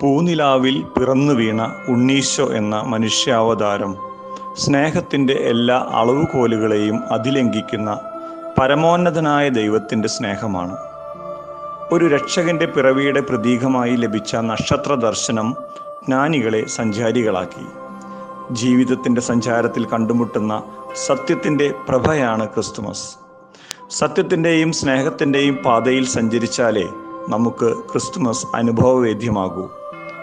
പൂനിലാവിൽ പിറന്നു വീണ ഉണ്ണീശോ എന്ന മനുഷ്യാവതാരം സ്നേഹത്തിന്റെ എല്ലാ അളവുകോലുകളെയും അതിലംഘിക്കുന്ന പരമോന്നതനായ ദൈവത്തിന്റെ സ്നേഹമാണ്. ഒരു രക്ഷകന്റെ പിറവിയുടെ പ്രതീകമായി ലഭിച്ച നക്ഷത്ര ദർശനം ജ്ഞാനികളെ സഞ്ചാരികളാക്കി. ജീവിതത്തിന്റെ സഞ്ചാരത്തിൽ കണ്ടുമുട്ടുന്ന സത്യത്തിന്റെ പ്രഭയാണ് ക്രിസ്തുമസ്. സത്യത്തിന്റെയും സ്നേഹത്തിന്റെയും പാതയിൽ സഞ്ചരിച്ചാലേ നമുക്ക് ക്രിസ്തുമസ് അനുഭവവേദ്യമാകൂ.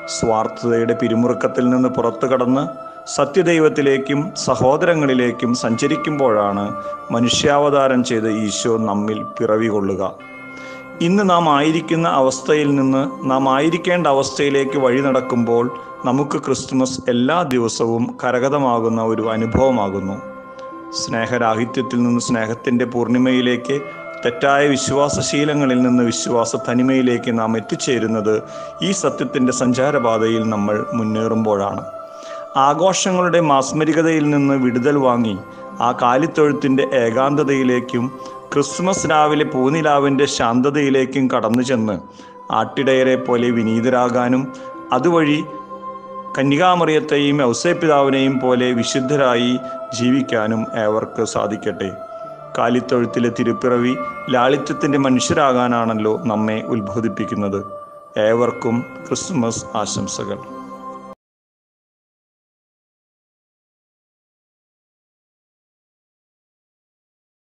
സ്വാർത്ഥതയുടെ പിരിമുറുക്കത്തിൽ നിന്ന് പുറത്തു കടന്ന് സത്യദൈവത്തിലേക്കും സഹോദരങ്ങളിലേക്കും സഞ്ചരിക്കുമ്പോഴാണ് മനുഷ്യാവതാരം ചെയ്ത ഈശോ നമ്മിൽ പിറവി കൊള്ളുക ഇന്ന് നാം ആയിരിക്കുന്ന അവസ്ഥയിൽ നിന്ന് നാം ആയിരിക്കേണ്ട അവസ്ഥയിലേക്ക് വഴി നടക്കുമ്പോൾ നമുക്ക് ക്രിസ്തുമസ് എല്ലാ ദിവസവും കരഗതമാകുന്ന ഒരു അനുഭവമാകുന്നു. സ്നേഹരാഹിത്യത്തിൽ നിന്ന് സ്നേഹത്തിന്റെ പൂർണിമയിലേക്ക് തെറ്റായ വിശ്വാസശീലങ്ങളിൽ നിന്ന് വിശ്വാസ തനിമയിലേക്ക് നാം എത്തിച്ചേരുന്നത് ഈ സത്യത്തിന്റെ സഞ്ചാരപാതയിൽ നമ്മൾ മുന്നേറുമ്പോഴാണ്. ആഘോഷങ്ങളുടെ മാസ്മരികതയിൽ നിന്ന് വിടുതൽ വാങ്ങി ആ കാലിത്തൊഴുത്തിന്റെ ഏകാന്തതയിലേക്കും ക്രിസ്മസ് രാവിലെ പൂനിലാവിന്റെ ശാന്തതയിലേക്കും കടന്നു ചെന്ന് ആട്ടിടയരെ പോലെ വിനീതരാകാനും അതുവഴി കന്യകാമറിയത്തെയും ഔസേപിതാവിനെയും പോലെ വിശുദ്ധരായി ജീവിക്കാനും ഏവർക്ക് സാധിക്കട്ടെ. കാലിത്തൊഴുത്തിലെ തിരുപ്പിറവി ലാളിത്യത്തിന്റെ മനുഷ്യരാകാനാണല്ലോ നമ്മെ ഉത്ബോധിപ്പിക്കുന്നത്. ഏവർക്കും ക്രിസ്മസ് ആശംസകൾ.